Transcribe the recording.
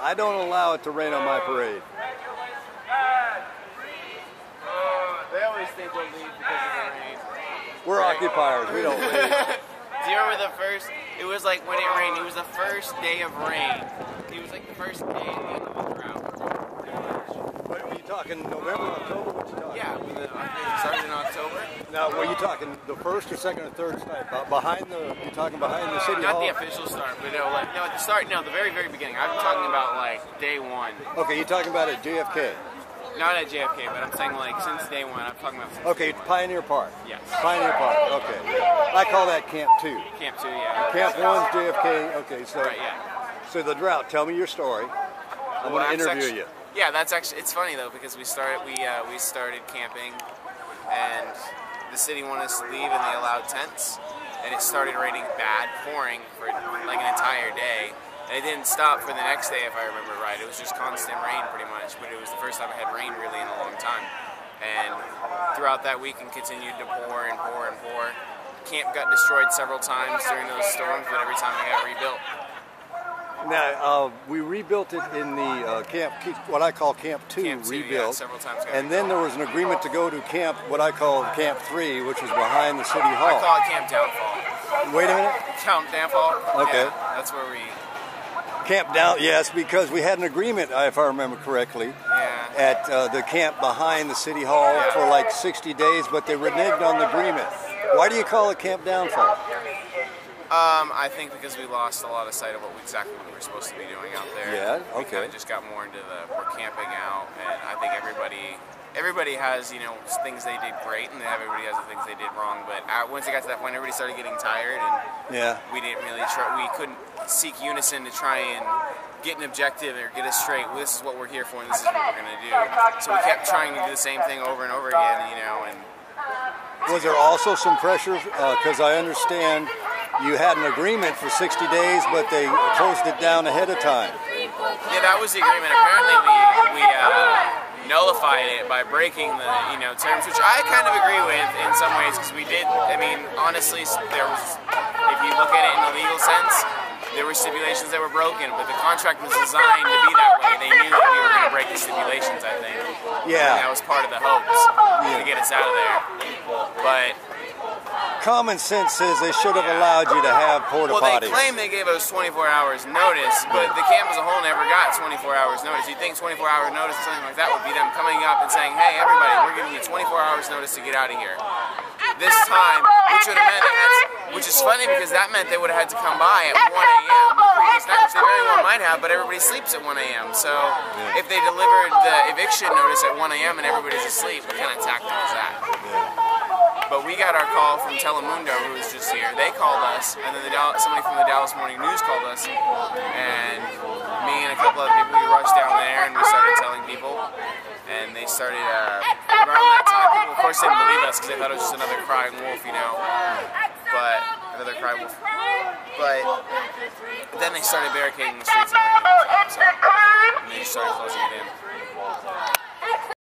I don't allow it to rain on my parade. They always think we'll leave because of the rain. We're occupiers. We don't leave. Do you remember the first? It was like when it rained. It was the first day of rain. It was like the first day at of the drought. What, are you talking November, October? What you talking? Yeah, with the, it started in October. Now, were you talking the first or second or third? Uh, behind the, you're talking behind the city Not hall? the official start, but no, like no, at the start, no, the very, very beginning. I'm talking about like day one. Okay, you're talking about at JFK? Not at JFK, but I'm saying like since day one. I'm talking about Okay, Pioneer Park. Yes. Pioneer Park. Okay. I call that Camp Two. Camp Two, yeah. Camp One's JFK. Okay, so Right, yeah. so the drought. Tell me your story. I'm Well, going to interview you. Yeah, that's actually it's funny though because we started we uh, we started camping, and the city wanted us to leave and they allowed tents, and it started raining bad, pouring for like an entire day, and it didn't stop for the next day if I remember right. It was just constant rain pretty much, but it was the first time I had rain really in a long time, and throughout that week and continued to pour and pour and pour. Camp got destroyed several times during those storms, but every time it got rebuilt. Now uh, we rebuilt it in the uh, Camp, what I call Camp Two, Camp Two, rebuilt. several times and then there was an agreement to go to Camp, what I call Camp Three, which was behind the city hall. I call it Camp Downfall. Wait a minute. Camp Downfall. Okay. Yeah, that's where we. Camp Down, yes, because we had an agreement, if I remember correctly, Yeah. at uh, the camp behind the city hall for like 60 days, but they reneged on the agreement. Why do you call it Camp Downfall? Um, I think because we lost a lot of sight of what we, exactly what we were supposed to be doing out there. Yeah, We okay. of just got more into the we're camping out, and I think everybody everybody has you know things they did great, and everybody has the things they did wrong. But uh, once it got to that point, everybody started getting tired, and Yeah. we didn't really try. We couldn't seek unison to try and get an objective or get us straight. Well, this is what we're here for, and this is what we're gonna do. So we kept trying to do the same thing over and over again, you know, and. Was there also some pressure? Because I understand you had an agreement for 60 days, but they closed it down ahead of time. Yeah, that was the agreement. Apparently, we we uh, nullified it by breaking the you know terms, which I kind of agree with in some ways because we did. I mean, honestly, there was if you look at it in a legal sense, there were stipulations that were broken, but the contract was designed to be that way. They knew that we were going to break the stipulations. I think. Yeah. And that was part of the hopes to get us out of there. But Common sense says they should have allowed you to have porta potties. Well, they claim they gave us 24 hours notice, but the camp as a whole never got 24 hours notice. You'd think 24 hour notice or something like that would be them coming up and saying, hey, everybody, we're giving you 24 hours notice to get out of here. This time, which would have meant they had, which is funny because that meant they would have had to come by at 1 a.m. the previous night, which they very well might have, but everybody sleeps at 1 a.m. So if they delivered the eviction notice at 1 a.m. and everybody's asleep, what kind of tactic is that? But we got our call from Telemundo, who was just here. They called us, and then the somebody from the Dallas Morning News called us, and me and a couple other people, we rushed down there and we started telling people, and they started uh, around that time. People, of course, they didn't believe us because they thought it was just another crying wolf, you know. But another crying wolf. But then they started barricading the streets and. So, and they started closing it in.